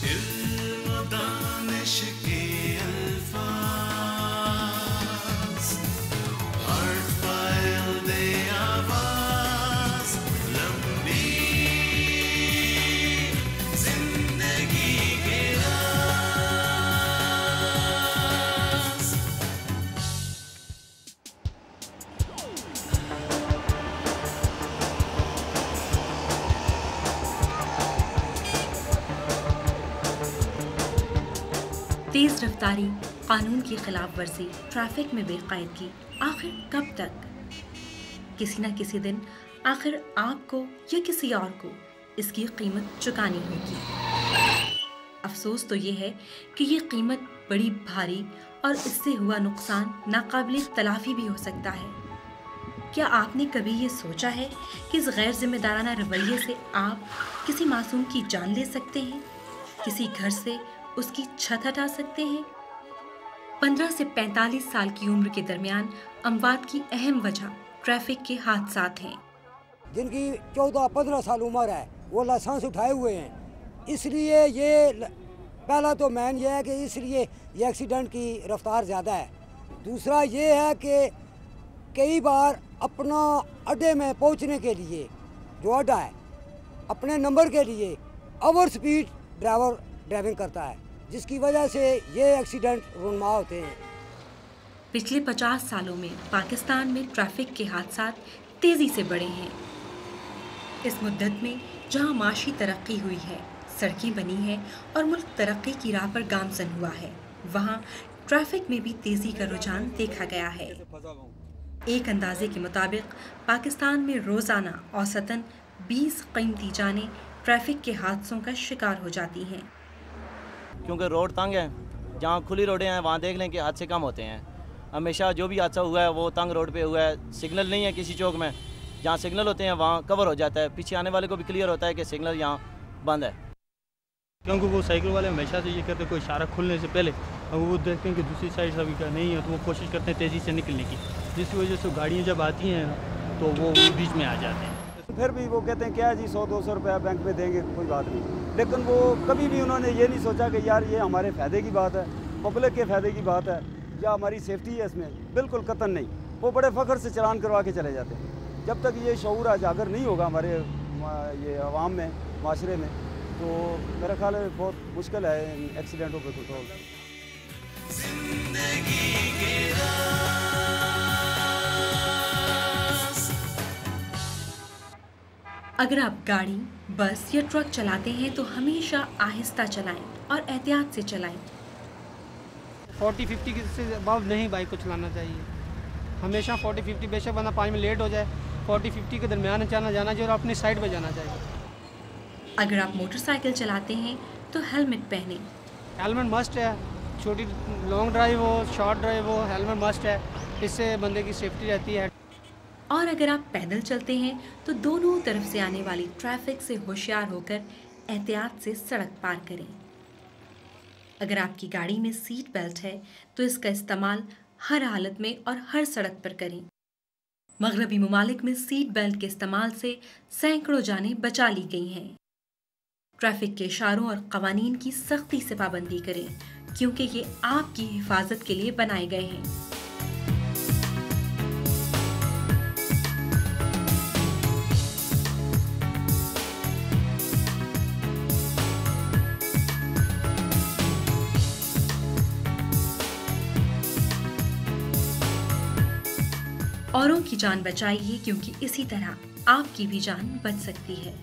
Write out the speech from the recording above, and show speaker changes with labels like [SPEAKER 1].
[SPEAKER 1] is
[SPEAKER 2] तेज रफ्तारी, कानून की खिलाफ वर्जी, ट्रैफ़िक में बेकायदगी। आखिर कब तक? किसी न किसी दिन, आखिर आपको या किसी और को इसकी कीमत चुकानी होगी। अफसोस तो ये है कि ये कीमत बड़ी भारी और इससे हुआ नुकसान नाकाबिल तलाफी भी हो सकता है। क्या आपने कभी ये सोचा है कि इस गैर जिम्मेदाराना रवैये से आप किसी मासूम की जान ले सकते हैं? किसी घर से उसकी छत हटा सकते हैं। 15 से 45 साल की उम्र के दरमियान अमवात की अहम वजह ट्रैफ़िक के हादसात हैं।
[SPEAKER 3] जिनकी चौदह पंद्रह साल उम्र है, वो लाइसेंस उठाए हुए हैं। इसलिए ये पहला तो मैन ये है कि इसलिए ये एक्सीडेंट की रफ्तार ज़्यादा है। दूसरा ये है कि कई बार अपना अड्डे में पहुँचने के लिए जो अड्डा है, अपने नंबर के लिए, ओवर स्पीड ड्राइवर ड्राइविंग करता है, जिसकी वजह से ये एक्सीडेंट रुनमा होते हैं।
[SPEAKER 2] पिछले 50 सालों में पाकिस्तान में ट्रैफ़िक के हादसा तेज़ी से बढ़े हैं। इस मुद्दत में जहाँ माशी तरक्की हुई है, सड़कें बनी हैं और मुल्क तरक्की की राह पर गामजन हुआ है, वहाँ ट्रैफ़िक में भी तेज़ी का रुझान देखा गया है। एक अंदाजे के मुताबिक पाकिस्तान में रोज़ाना औसतन 20 कीमती जानें ट्रैफ़िक के हादसों का शिकार हो जाती हैं।
[SPEAKER 4] क्योंकि रोड तंग है। जहाँ खुली रोडें हैं, वहाँ देख लें कि हादसे कम होते हैं। हमेशा जो भी हादसा हुआ है, वो तंग रोड पे हुआ है। सिग्नल नहीं है किसी चौक में। जहाँ सिग्नल होते हैं, वहाँ कवर हो जाता है। पीछे आने वाले को भी क्लियर होता है कि सिग्नल यहाँ बंद है।
[SPEAKER 5] क्योंकि वो साइकिल वाले हमेशा से ये करते कोई इशारा खुलने से पहले, और वो देखते हैं कि दूसरी साइड सभी का नहीं है तो वो कोशिश करते हैं तेज़ी से निकलने की। जिसकी वजह से गाड़ियाँ जब आती हैं तो वो बीच में आ जाते हैं।
[SPEAKER 6] फिर भी वो कहते हैं क्या जी, सौ, दो सौ रुपया बैंक में देंगे, कोई बात नहीं। लेकिन वो कभी भी उन्होंने ये नहीं सोचा कि, यार, ये हमारे फ़ायदे की बात है, पब्लिक के फ़ायदे की बात है, या हमारी सेफ्टी है इसमें? बिल्कुल कतन नहीं। वो बड़े फ़ख्र से चलान करवा के चले जाते हैं। जब तक ये शूर अजागर नहीं होगा हमारे ये आवाम में, माशरे में तो मेरा ख्याल है बहुत मुश्किल है एक्सीडेंटों पर कंट्रोल
[SPEAKER 2] अगर आप गाड़ी बस या ट्रक चलाते हैं तो हमेशा आहिस्ता चलाएँ और एहतियात से चलाएँ।
[SPEAKER 7] फोर्टी फिफ्टी से अबव नहीं बाइक को चलाना चाहिए। हमेशा फोर्टी फिफ्टी बेशक बंदा पाँच में लेट हो जाए। फोर्टी फिफ्टी के दरमियान चलना जाना चाहिए और अपनी साइड पर जाना चाहिए।
[SPEAKER 2] अगर आप मोटरसाइकिल चलाते हैं तो हेलमेट पहने।
[SPEAKER 7] हेलमेट मस्ट है। छोटी लॉन्ग ड्राइव हो शॉर्ट ड्राइव हो हेलमेट मस्ट है। इससे बंदे की सेफ्टी रहती है।
[SPEAKER 2] और अगर आप पैदल चलते हैं तो दोनों तरफ़ से आने वाली ट्रैफ़िक से होशियार होकर एहतियात से सड़क पार करें। अगर आपकी गाड़ी में सीट बेल्ट है तो इसका इस्तेमाल हर हालत में और हर सड़क पर करें। मगरबी ममालिक में सीट बेल्ट के इस्तेमाल से सैकड़ों जानें बचा ली गई हैं। ट्रैफ़िक के इशारों और कवानीन की सख्ती से पाबंदी करें, क्योंकि ये आपकी हिफाजत के लिए बनाए गए हैं। औरों की जान बचाइए क्योंकि इसी तरह आपकी भी जान बच सकती है।